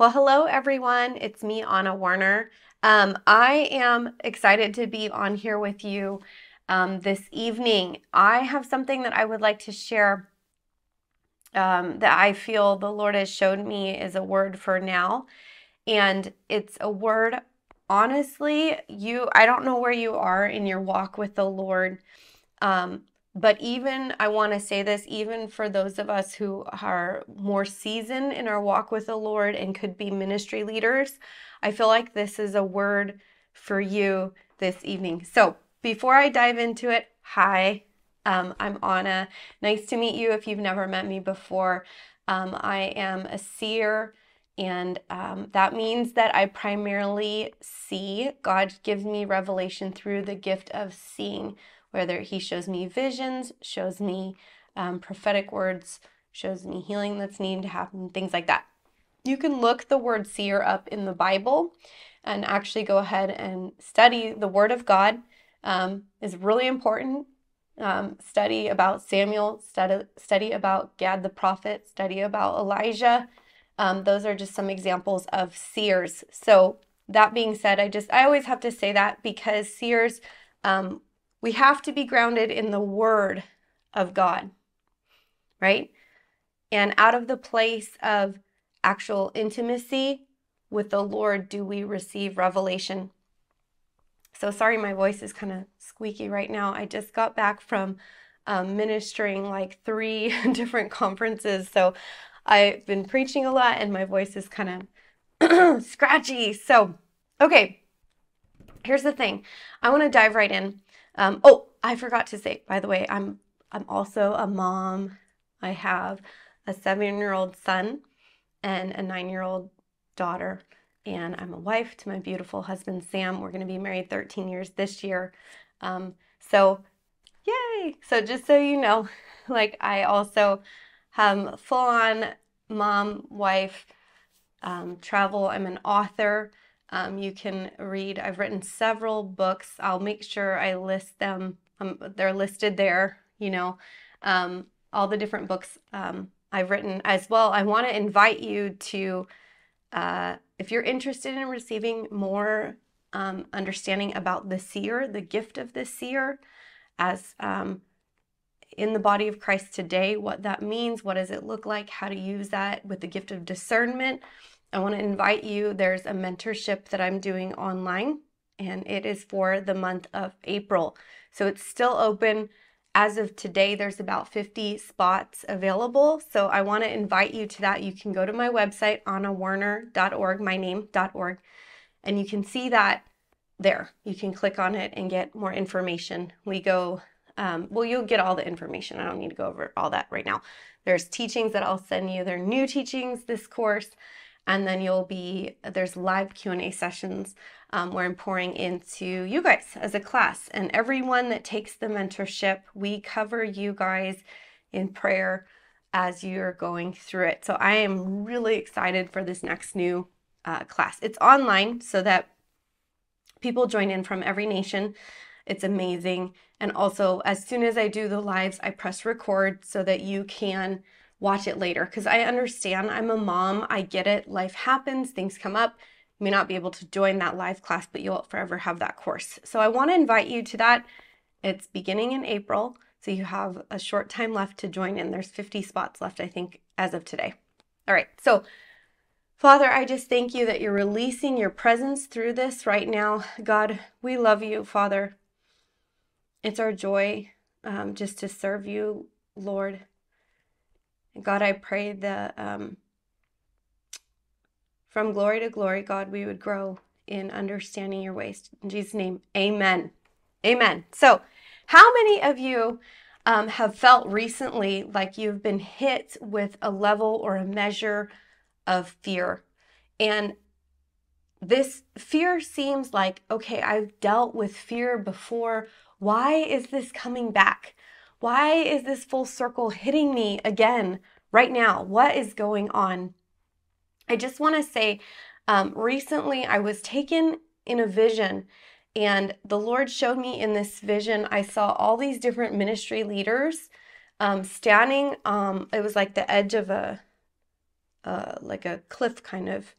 Well, hello everyone. It's me, Ana Werner. Um, I am excited to be on here with you um, this evening. I have something that I would like to share um, that I feel the Lord has showed me is a word for now. And it's a word, honestly, you, I don't know where you are in your walk with the Lord. Um, but even, I want to say this, even for those of us who are more seasoned in our walk with the Lord and could be ministry leaders, I feel like this is a word for you this evening. So before I dive into it, hi, um, I'm Ana. Nice to meet you if you've never met me before. Um, I am a seer, and um, that means that I primarily see. God gives me revelation through the gift of seeing whether he shows me visions, shows me um, prophetic words, shows me healing that's needed to happen, things like that. You can look the word seer up in the Bible and actually go ahead and study the Word of God. Um, is really important. Um, study about Samuel, study, study about Gad the prophet, study about Elijah. Um, those are just some examples of seers. So that being said, I just I always have to say that because seers um, we have to be grounded in the Word of God, right? And out of the place of actual intimacy with the Lord, do we receive revelation. So sorry, my voice is kind of squeaky right now. I just got back from um, ministering like three different conferences. So I've been preaching a lot and my voice is kind of scratchy. So, okay, here's the thing I want to dive right in. Um, oh, I forgot to say, by the way, I'm I'm also a mom. I have a seven-year-old son and a nine-year-old daughter, and I'm a wife to my beautiful husband Sam. We're going to be married 13 years this year. Um, so, yay! So just so you know, like I also have full-on mom, wife, um, travel. I'm an author. Um, you can read, I've written several books. I'll make sure I list them. Um, they're listed there, you know, um, all the different books um, I've written as well. I want to invite you to, uh, if you're interested in receiving more um, understanding about the seer, the gift of the seer, as um, in the body of Christ today, what that means, what does it look like, how to use that with the gift of discernment. I want to invite you. There's a mentorship that I'm doing online, and it is for the month of April. So it's still open. As of today, there's about 50 spots available. So I want to invite you to that. You can go to my website, anawerner.org, my name.org, and you can see that there. You can click on it and get more information. We go, um, well, you'll get all the information. I don't need to go over all that right now. There's teachings that I'll send you. There are new teachings this course and then you'll be there's live q&a sessions um, where i'm pouring into you guys as a class. And everyone that takes the mentorship we cover you guys in prayer as you're going through it. So i am really excited for this next new uh, class. It's online so that people join in from every nation. It's amazing. And also as soon as i do the lives i press record so that you can watch it later because I understand I'm a mom. I get it. Life happens, things come up. You may not be able to join that live class, but you'll forever have that course. So I want to invite you to that. It's beginning in April, so you have a short time left to join in. There's 50 spots left, I think, as of today. All right, so Father, I just thank you that you're releasing your presence through this right now. God, we love you, Father. It's our joy um, just to serve you, Lord. God, I pray that um, from glory to glory, God, we would grow in understanding your ways. In Jesus' name, amen. Amen. So, how many of you um, have felt recently like you've been hit with a level or a measure of fear? And this fear seems like, okay, I've dealt with fear before. Why is this coming back? Why is this full circle hitting me again right now? What is going on? I just want to say um, recently I was taken in a vision, and the Lord showed me in this vision, I saw all these different ministry leaders um, standing. Um, it was like the edge of a, uh, like a cliff kind of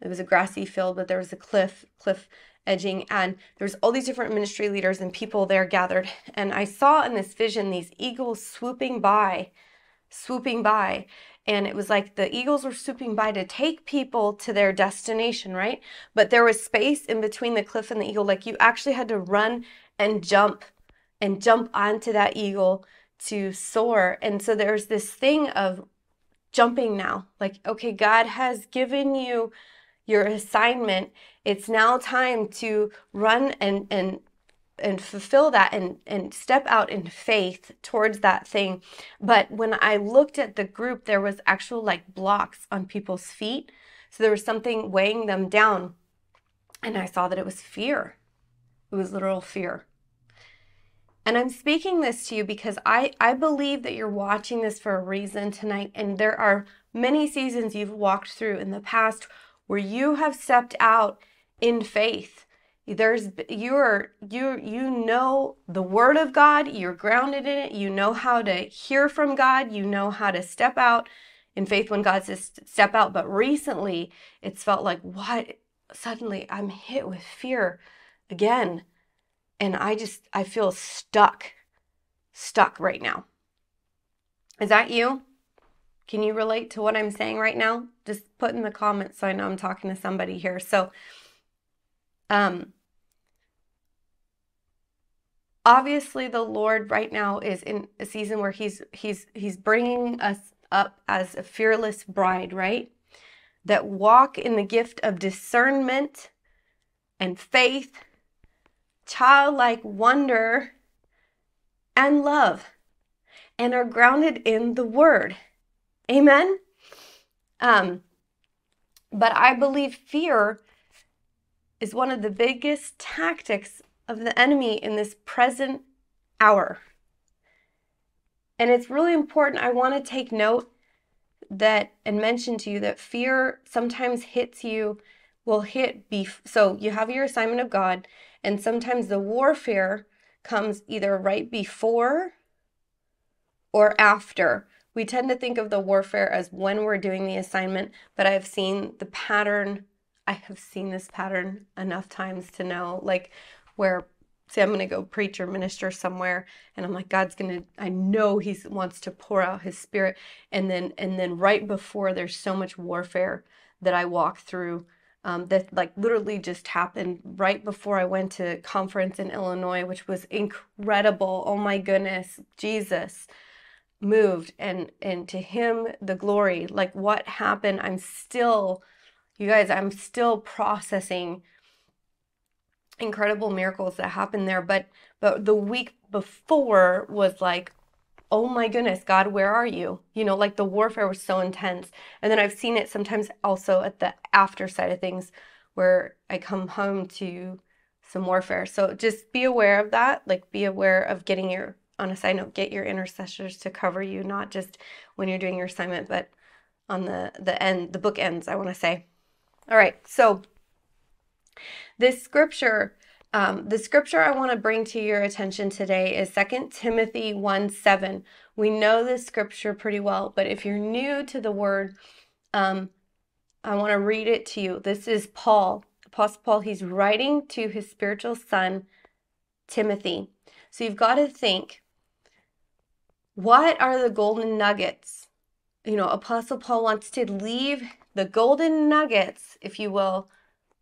It was a grassy field, but there was a cliff, cliff edging, and there's all these different ministry leaders and people there gathered. And I saw in this vision these eagles swooping by, swooping by. And it was like the eagles were swooping by to take people to their destination, right? But there was space in between the cliff and the eagle. Like you actually had to run and jump and jump onto that eagle to soar. And so there's this thing of jumping now. Like, okay, God has given you your assignment. It's now time to run and and and fulfill that and and step out in faith towards that thing. But when I looked at the group, there was actual like blocks on people's feet. So there was something weighing them down. And I saw that it was fear. It was literal fear. And I'm speaking this to you because I, I believe that you're watching this for a reason tonight. And there are many seasons you've walked through in the past where you have stepped out in faith. There's you're you you know the word of God, you're grounded in it, you know how to hear from God, you know how to step out in faith when God says step out. But recently it's felt like what suddenly I'm hit with fear again. And I just I feel stuck. Stuck right now. Is that you? Can you relate to what I'm saying right now? Just put in the comments so I know I'm talking to somebody here. So, um, obviously the Lord right now is in a season where he's he's he's bringing us up as a fearless bride, right? That walk in the gift of discernment and faith, childlike wonder and love and are grounded in the word. Amen. Um, but I believe fear is one of the biggest tactics of the enemy in this present hour. And it's really important. I want to take note that and mention to you that fear sometimes hits you, will hit beef. So you have your assignment of God, and sometimes the warfare comes either right before or after we tend to think of the warfare as when we're doing the assignment, but I've seen the pattern. I have seen this pattern enough times to know, like, where say I'm going to go preach or minister somewhere and I'm like God's going to I know he wants to pour out his spirit. And then and then right before there's so much warfare that I walk through um, that like literally just happened right before I went to conference in Illinois which was incredible. Oh my goodness. Jesus moved and and to him the glory. Like what happened? I'm still you guys i'm still processing incredible miracles that happened there but but the week before was like oh my goodness god where are you? You know like the warfare was so intense. And then i've seen it sometimes also at the after side of things where i come home to some warfare. So just be aware of that. Like be aware of getting your on a side note, get your intercessors to cover you, not just when you're doing your assignment, but on the, the end, the book ends, I want to say. All right, so this scripture, um, the scripture I want to bring to your attention today is 2 Timothy 1 7. We know this scripture pretty well, but if you're new to the word, um, I want to read it to you. This is Paul, Apostle Paul. He's writing to his spiritual son, Timothy. So you've got to think what are the golden nuggets? You know, Apostle Paul wants to leave the golden nuggets, if you will,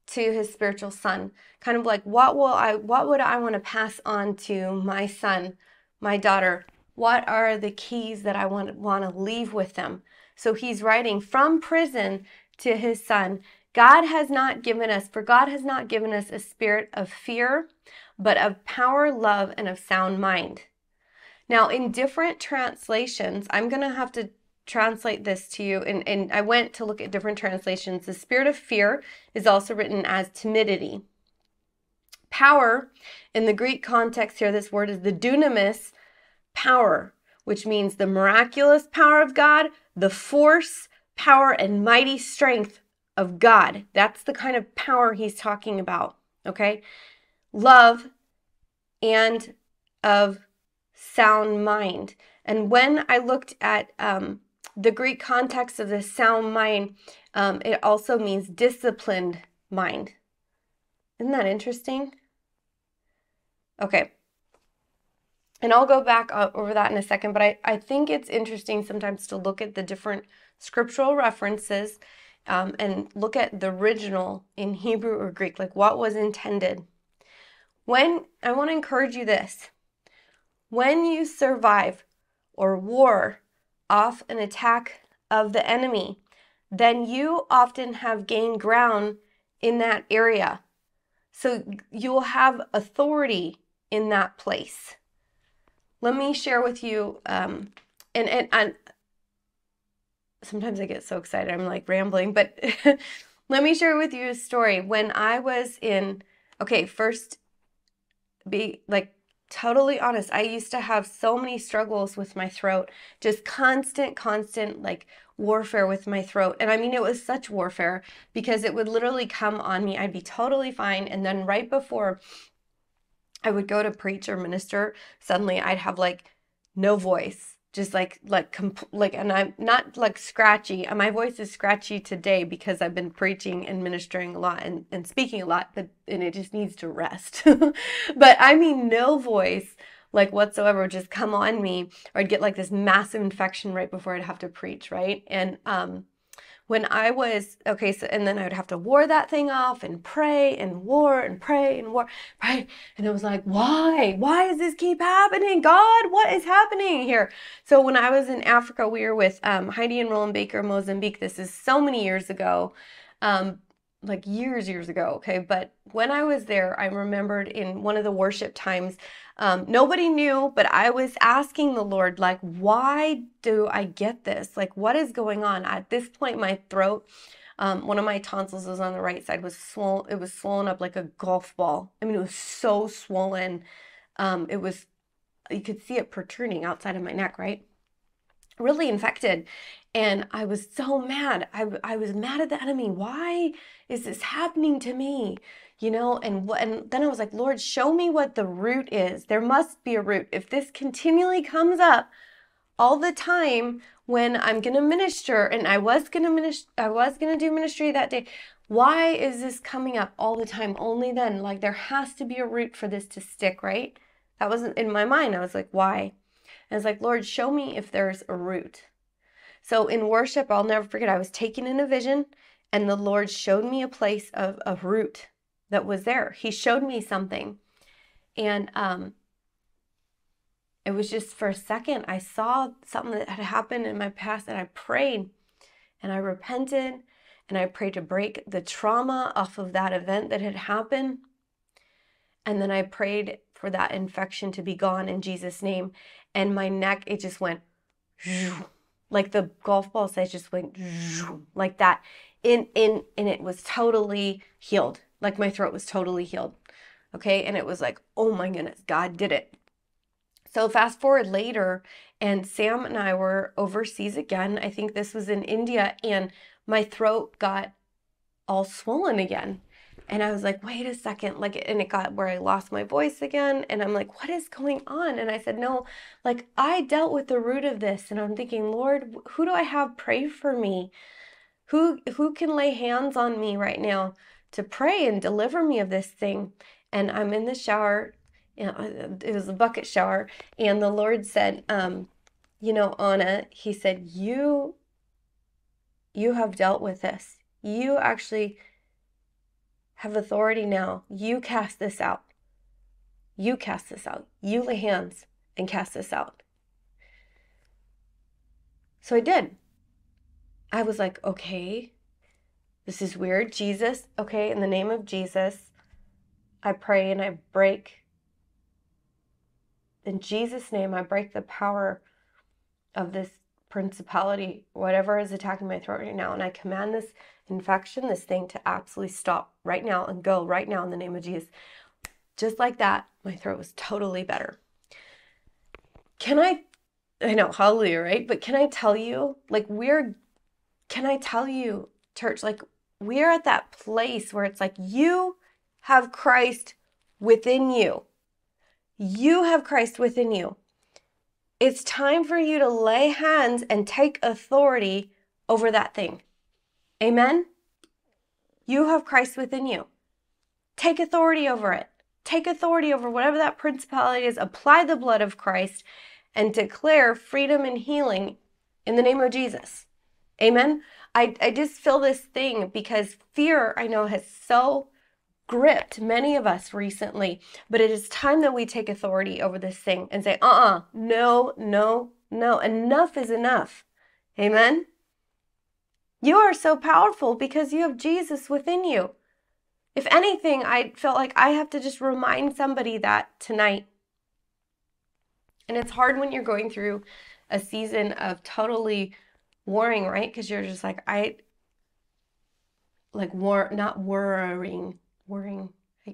to his spiritual son. Kind of like what will I what would I want to pass on to my son, my daughter? What are the keys that I want want to leave with them? So he's writing from prison to his son. God has not given us, for God has not given us a spirit of fear, but of power, love, and of sound mind. Now, in different translations, I'm going to have to translate this to you. And, and I went to look at different translations. The spirit of fear is also written as timidity. Power, in the Greek context here, this word is the dunamis power, which means the miraculous power of God, the force, power, and mighty strength of God. That's the kind of power he's talking about. Okay. Love and of sound mind. And when I looked at um, the Greek context of the sound mind, um, it also means disciplined mind. Isn't that interesting? Okay. And I'll go back over that in a second, but I, I think it's interesting sometimes to look at the different scriptural references um, and look at the original in Hebrew or Greek, like what was intended. When I want to encourage you this when you survive or war off an attack of the enemy, then you often have gained ground in that area. So you'll have authority in that place. Let me share with you, um, and, and, and sometimes I get so excited, I'm like rambling, but let me share with you a story. When I was in, okay, first, be like totally honest, I used to have so many struggles with my throat, just constant, constant like warfare with my throat. And I mean, it was such warfare because it would literally come on me. I'd be totally fine. And then right before I would go to preach or minister, suddenly I'd have like no voice just like like comp- like and i'm not like scratchy and my voice is scratchy today because i've been preaching and ministering a lot and, and speaking a lot but and it just needs to rest. But i mean no voice like whatsoever would just come on me or i'd get like this massive infection right before i'd have to preach right? And um when I was okay, so and then I would have to war that thing off and pray and war and pray and war, pray. And it was like, why? Why does this keep happening? God, what is happening here? So when I was in Africa, we were with um, Heidi and Rolland Baker, Mozambique. This is so many years ago. Um, like years, years ago, okay? But when I was there, I remembered in one of the worship times, um, nobody knew, but I was asking the Lord, like, why do I get this? Like, what is going on? At this point, my throat, um, one of my tonsils was on the right side, was swollen. It was swollen up like a golf ball. I mean, it was so swollen. Um, it was, you could see it protruding outside of my neck, right? Really infected. And I was so mad. I, I was mad at the enemy. Why is this happening to me? you know and and then i was like lord show me what the root is there must be a root if this continually comes up all the time when i'm going to minister and i was to minister i was going to do ministry that day why is this coming up all the time only then like there has to be a root for this to stick right that wasn't in my mind i was like why and i was like lord show me if there's a root so in worship i'll never forget i was taken in a vision and the lord showed me a place of a root that was there. He showed me something. And um, it was just for a second, I saw something that had happened in my past and I prayed and I repented and I prayed to break the trauma off of that event that had happened. And then I prayed for that infection to be gone in Jesus' name. And my neck, it just went like the golf ball size just went like that. In in and it was totally healed. Like my throat was totally healed. Okay. And it was like, oh my goodness, God did it. So fast forward later, and Sam and I were overseas again. I think this was in India, and my throat got all swollen again. And I was like, wait a second, like, and it got where I lost my voice again. And I'm like, what is going on? And I said, no, like, I dealt with the root of this. And I'm thinking, Lord, who do I have pray for me? Who, who can lay hands on me right now to pray and deliver me of this thing. And I'm in the shower. You know, it was a bucket shower. And the Lord said, um, you know, Ana, he said, you, you have dealt with this. You actually have authority now. You cast this out. You cast this out. You lay hands and cast this out. So I did. I was like, okay, this is weird. Jesus, okay, in the name of Jesus, I pray and I break. In Jesus' name, I break the power of this principality, whatever is attacking my throat right now. And I command this infection, this thing to absolutely stop right now and go right now in the name of Jesus. Just like that, my throat was totally better. Can I, I know, hallelujah, right? But can I tell you, like, we're, can I tell you, church, like, we're at that place where it's like you have Christ within you. You have Christ within you. It's time for you to lay hands and take authority over that thing. Amen? You have Christ within you. Take authority over it. Take authority over whatever that principality is. Apply the blood of Christ and declare freedom and healing in the name of Jesus. Amen. I, I just feel this thing because fear, I know, has so gripped many of us recently, but it is time that we take authority over this thing and say, uh uh-uh, uh no, no, no, enough is enough. Amen. You are so powerful because you have Jesus within you. If anything, I felt like I have to just remind somebody that tonight. And it's hard when you're going through a season of totally warring, right? Because you're just like, I like war, not worrying, worrying.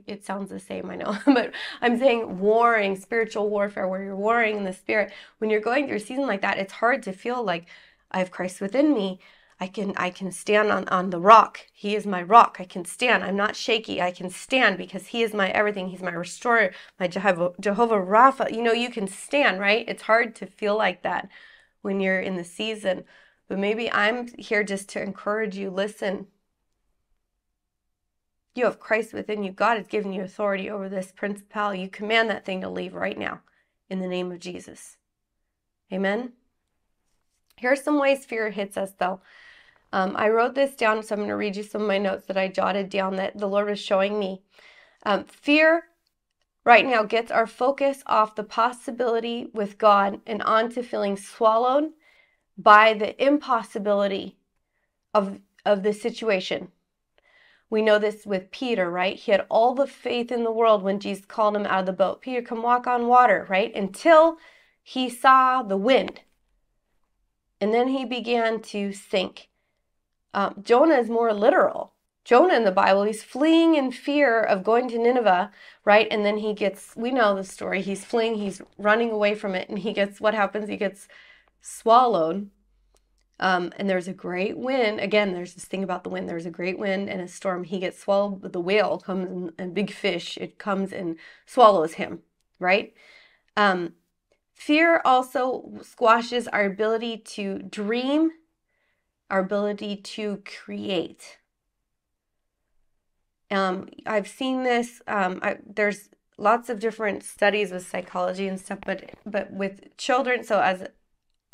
It sounds the same, I know, but I'm saying warring, spiritual warfare, where you're warring in the spirit. When you're going through a season like that, it's hard to feel like I have Christ within me. I can I can stand on, on the rock. He is my rock. I can stand. I'm not shaky. I can stand because he is my everything. He's my restorer, my Jehovah, Jehovah Rapha. You know, you can stand, right? It's hard to feel like that when you're in the season. But maybe I'm here just to encourage you. Listen. You have Christ within you. God has given you authority over this principality. You command that thing to leave right now in the name of Jesus. Amen. Here are some ways fear hits us, though. Um, I wrote this down, so I'm going to read you some of my notes that I jotted down that the Lord was showing me. Um, fear right now gets our focus off the possibility with God and onto feeling swallowed by the impossibility of, of the situation. We know this with Peter, right? He had all the faith in the world when Jesus called him out of the boat. Peter, come walk on water, right? Until he saw the wind. And then he began to sink. Um, Jonah is more literal. Jonah in the Bible, he's fleeing in fear of going to Nineveh, right? And then he gets, we know the story. He's fleeing, he's running away from it, and he gets, what happens? He gets swallowed. Um, and there's a great wind. Again, there's this thing about the wind. There's a great wind and a storm. He gets swallowed, but the whale comes and, big fish, it comes and swallows him, right? Um, fear also squashes our ability to dream our ability to create. Um, I've seen this. Um, I, there's lots of different studies with psychology and stuff, but but with children. So as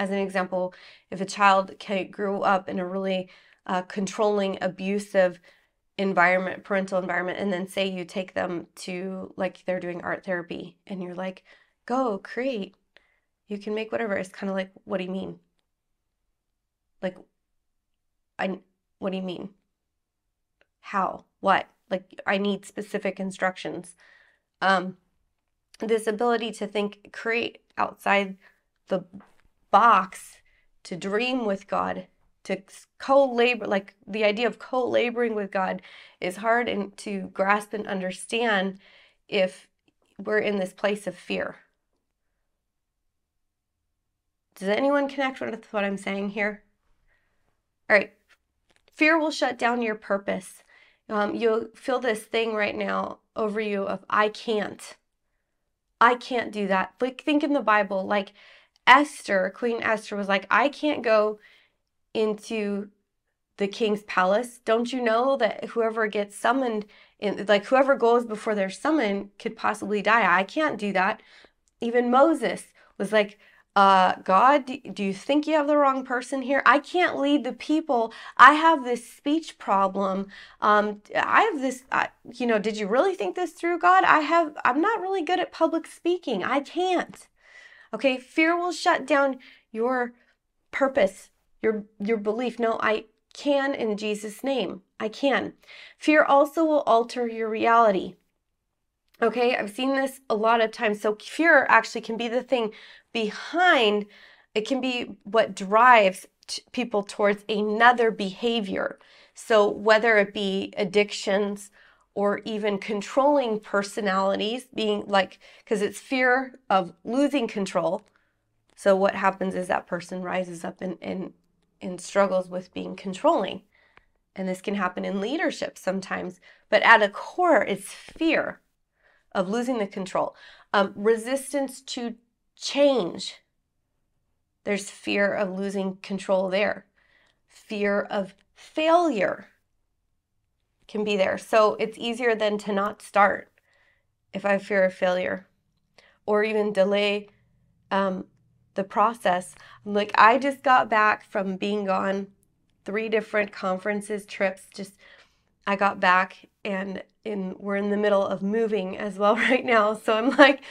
as an example, if a child can, grew up in a really uh, controlling, abusive environment, parental environment, and then say you take them to like they're doing art therapy, and you're like, go create. You can make whatever. It's kind of like, what do you mean? Like, I what do you mean? How? What? Like I need specific instructions. Um this ability to think create outside the box to dream with God to co-labor like the idea of co-laboring with God is hard and to grasp and understand if we're in this place of fear. Does anyone connect with what I'm saying here? All right, Fear will shut down your purpose. Um, you'll feel this thing right now over you of, I can't. I can't do that. Like, think in the Bible, like Esther, Queen Esther was like, I can't go into the king's palace. Don't you know that whoever gets summoned, in, like whoever goes before they're summoned, could possibly die? I can't do that. Even Moses was like, uh, God, do you think you have the wrong person here? I can't lead the people. I have this speech problem. Um, I have this, uh, you know, did you really think this through, God? I have, I'm not really good at public speaking. I can't. Okay. Fear will shut down your purpose, your, your belief. No, I can in Jesus' name. I can. Fear also will alter your reality. Okay, I've seen this a lot of times. So, fear actually can be the thing behind, it can be what drives t- people towards another behavior. So, whether it be addictions or even controlling personalities, being like, because it's fear of losing control. So, what happens is that person rises up and, and, and struggles with being controlling. And this can happen in leadership sometimes, but at a core, it's fear of losing the control, um, resistance to change. There's fear of losing control there. Fear of failure can be there. So it's easier than to not start if I fear of failure or even delay um, the process. Like I just got back from being gone three different conferences, trips, just I got back and in we're in the middle of moving as well right now. So I'm like,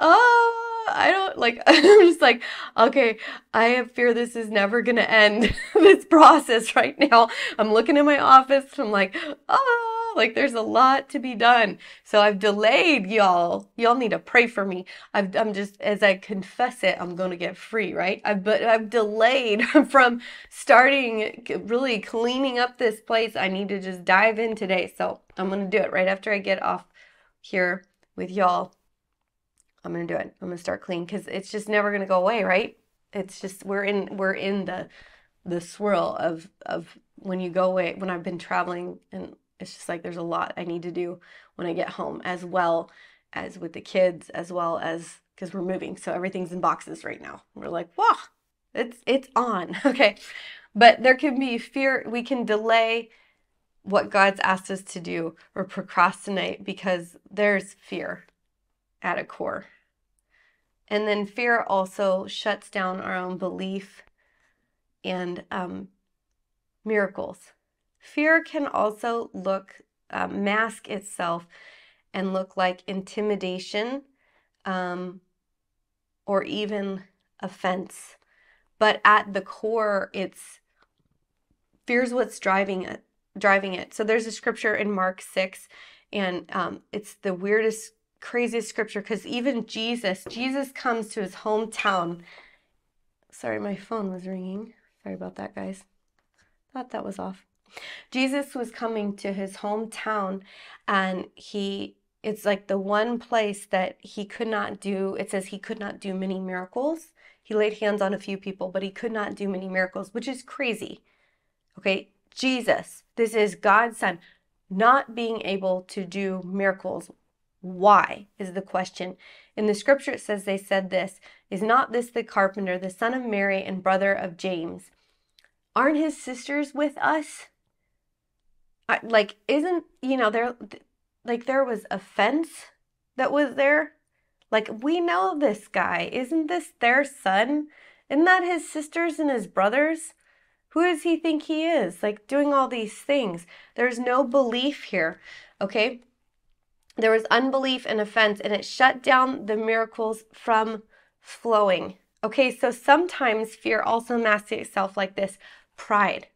oh, I don't like, I'm just like, okay, I have fear this is never going to end this process right now. I'm looking in my office. I'm like, oh, like there's a lot to be done. So I've delayed y'all. Y'all need to pray for me. I've, I'm just, as I confess it, I'm going to get free, right? I've, but I've delayed from starting really cleaning up this place. I need to just dive in today. So I'm going to do it right after I get off here with y'all. I'm going to do it. I'm going to start clean because it's just never going to go away, right? It's just, we're in, we're in the, the swirl of, of when you go away, when I've been traveling and it's just like there's a lot I need to do when I get home, as well as with the kids, as well as because we're moving, so everything's in boxes right now. We're like, wow, it's it's on, okay. But there can be fear. We can delay what God's asked us to do or procrastinate because there's fear at a core. And then fear also shuts down our own belief and um, miracles. Fear can also look, uh, mask itself and look like intimidation um, or even offense. But at the core, it's fear's what's driving it. Driving it. So there's a scripture in Mark six, and um, it's the weirdest, craziest scripture because even Jesus, Jesus comes to his hometown. Sorry, my phone was ringing. Sorry about that, guys. Thought that was off. Jesus was coming to his hometown and he it's like the one place that he could not do it says he could not do many miracles. He laid hands on a few people, but he could not do many miracles, which is crazy. Okay, Jesus, this is God's son, not being able to do miracles. Why is the question. In the scripture, it says they said this Is not this the carpenter, the son of Mary and brother of James? Aren't his sisters with us? I, like isn't you know there like there was a fence that was there? Like we know this guy. Isn't this their son? Isn't that his sisters and his brothers? Who does he think he is? Like doing all these things. There's no belief here okay there was unbelief and offense and it shut down the miracles from flowing okay so sometimes fear also masks itself like this pride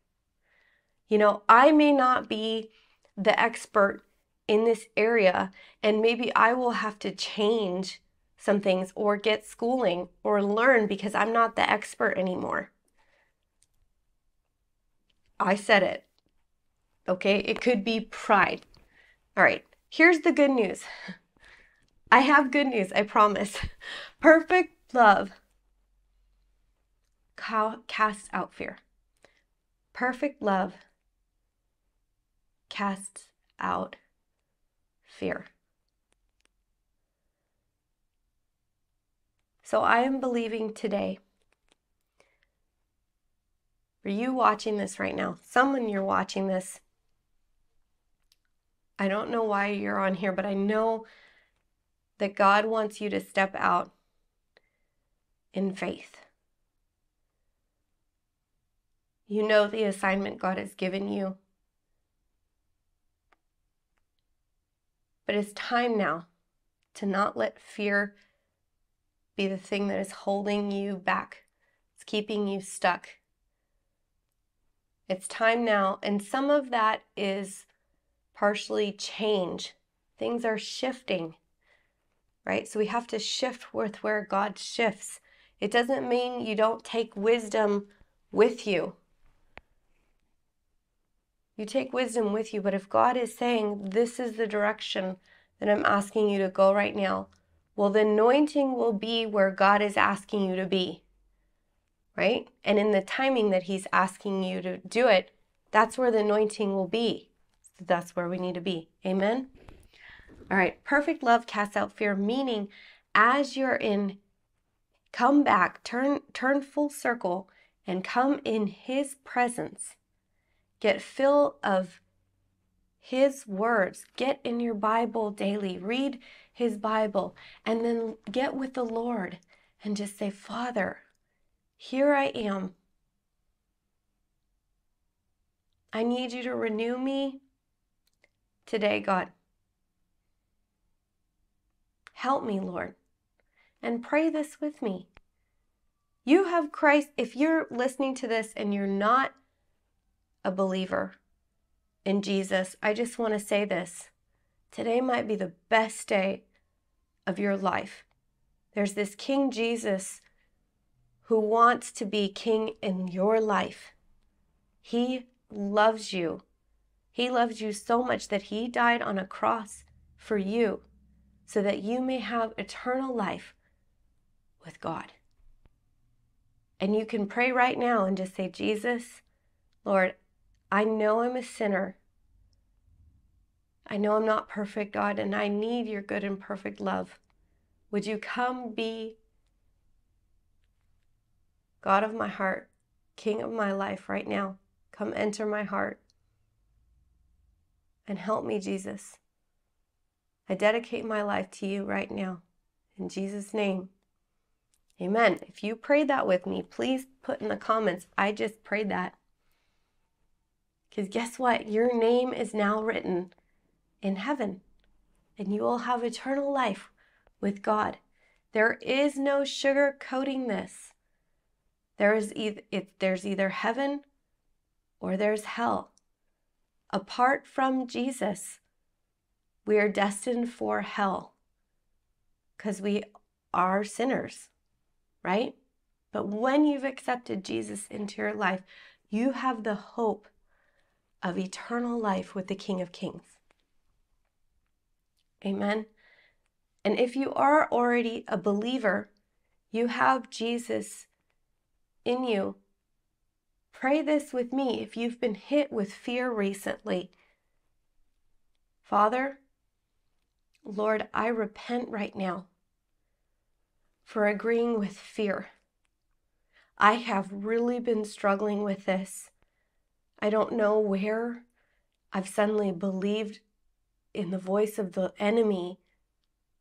you know, I may not be the expert in this area, and maybe I will have to change some things or get schooling or learn because I'm not the expert anymore. I said it. Okay, it could be pride. All right, here's the good news. I have good news, I promise. Perfect love casts out fear. Perfect love casts out fear. So I am believing today for you watching this right now, someone you're watching this. I don't know why you're on here, but I know that God wants you to step out in faith. You know the assignment God has given you. But it's time now to not let fear be the thing that is holding you back. It's keeping you stuck. It's time now. And some of that is partially change. Things are shifting, right? So we have to shift with where God shifts. It doesn't mean you don't take wisdom with you. You take wisdom with you, but if God is saying, This is the direction that I'm asking you to go right now, well, the anointing will be where God is asking you to be, right? And in the timing that He's asking you to do it, that's where the anointing will be. That's where we need to be. Amen? All right, perfect love casts out fear, meaning as you're in come back, turn turn full circle and come in his presence. Get fill of his words. Get in your Bible daily. Read his Bible and then get with the Lord and just say, "Father, here I am. I need you to renew me today, God. Help me, Lord. And pray this with me. You have Christ. If you're listening to this and you're not a believer in Jesus, I just want to say this. Today might be the best day of your life. There's this King Jesus who wants to be king in your life. He loves you. He loves you so much that he died on a cross for you so that you may have eternal life with God. And you can pray right now and just say, Jesus, Lord, I know I'm a sinner. I know I'm not perfect, God, and I need your good and perfect love. Would you come be God of my heart, King of my life right now? Come enter my heart and help me, Jesus. I dedicate my life to you right now. In Jesus' name. Amen. If you prayed that with me, please put in the comments, I just prayed that. Because guess what? Your name is now written in heaven, and you will have eternal life with God. There is no sugar coating this. There is either, it, there's either heaven or there's hell. Apart from Jesus, we are destined for hell because we are sinners, right? But when you've accepted Jesus into your life, you have the hope of eternal life with the King of Kings. Amen. And if you are already a believer, you have Jesus in you. Pray this with me if you've been hit with fear recently. Father, Lord, I repent right now for agreeing with fear. I have really been struggling with this. I don't know where I've suddenly believed in the voice of the enemy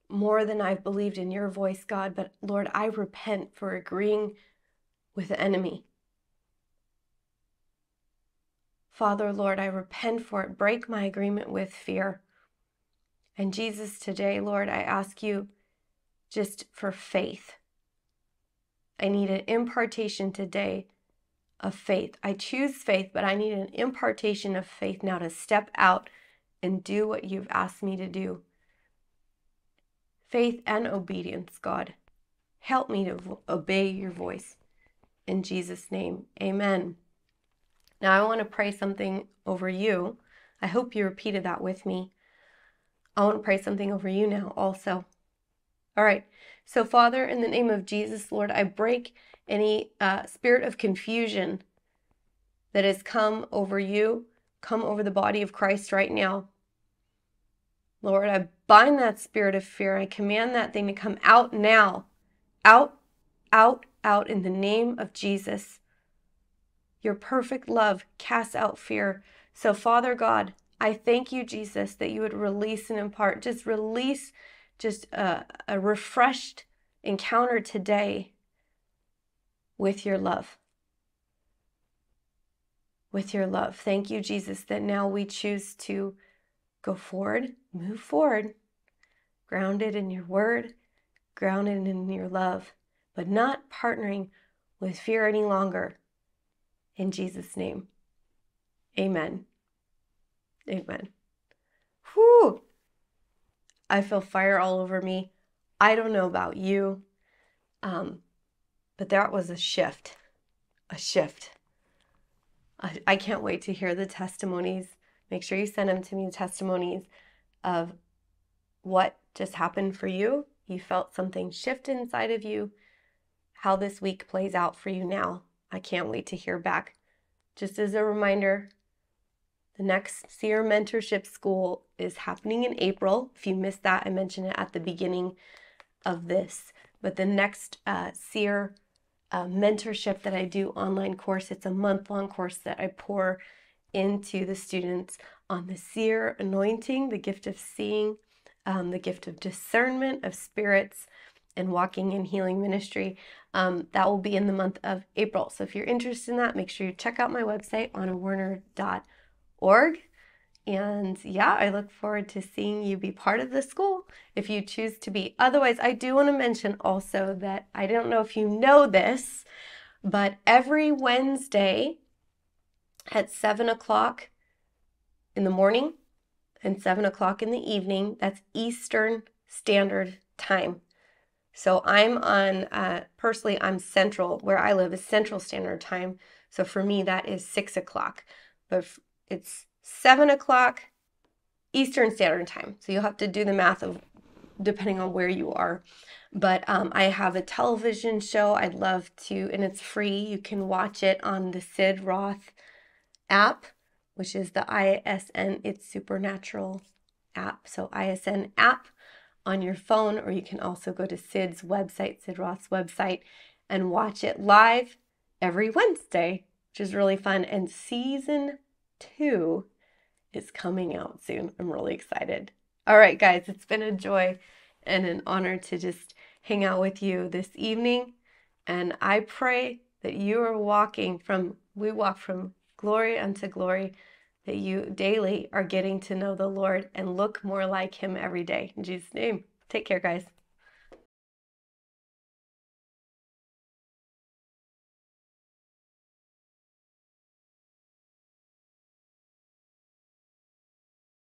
more than I've believed in your voice, God. But Lord, I repent for agreeing with the enemy. Father, Lord, I repent for it. Break my agreement with fear. And Jesus, today, Lord, I ask you just for faith. I need an impartation today of faith. I choose faith, but I need an impartation of faith now to step out and do what you've asked me to do. Faith and obedience, God. Help me to obey your voice. In Jesus' name, amen. Now, I want to pray something over you. I hope you repeated that with me. I want to pray something over you now also. All right. So, Father, in the name of Jesus, Lord, I break any uh, spirit of confusion that has come over you, come over the body of Christ right now. Lord, I bind that spirit of fear. I command that thing to come out now. Out, out, out in the name of Jesus. Your perfect love casts out fear. So, Father God, I thank you, Jesus, that you would release and impart, just release just a, a refreshed encounter today with your love. With your love. Thank you, Jesus, that now we choose to go forward, move forward, grounded in your word, grounded in your love, but not partnering with fear any longer. In Jesus' name, amen. Amen. Whew. I feel fire all over me. I don't know about you, um, but that was a shift. A shift. I, I can't wait to hear the testimonies. Make sure you send them to me, testimonies of what just happened for you. You felt something shift inside of you, how this week plays out for you now. I can't wait to hear back. Just as a reminder, the next Seer Mentorship School is happening in April. If you missed that, I mentioned it at the beginning of this. But the next uh, seer uh, mentorship that I do online course, it's a month long course that I pour into the students on the seer anointing, the gift of seeing, um, the gift of discernment of spirits, and walking in healing ministry. Um, that will be in the month of April. So if you're interested in that, make sure you check out my website, anawerner.org. And yeah, I look forward to seeing you be part of the school if you choose to be. Otherwise, I do want to mention also that I don't know if you know this, but every Wednesday at 7 o'clock in the morning and 7 o'clock in the evening, that's Eastern Standard Time. So I'm on, uh, personally, I'm central, where I live is Central Standard Time. So for me, that is 6 o'clock. But it's seven o'clock Eastern Standard Time. So you'll have to do the math of depending on where you are. But um, I have a television show I'd love to, and it's free. You can watch it on the Sid Roth app, which is the ISN It's Supernatural app. So ISN app on your phone, or you can also go to Sid's website, Sid Roth's website, and watch it live every Wednesday, which is really fun. And season two is coming out soon. I'm really excited. All right, guys, it's been a joy and an honor to just hang out with you this evening. And I pray that you are walking from, we walk from glory unto glory, that you daily are getting to know the Lord and look more like Him every day. In Jesus' name, take care, guys.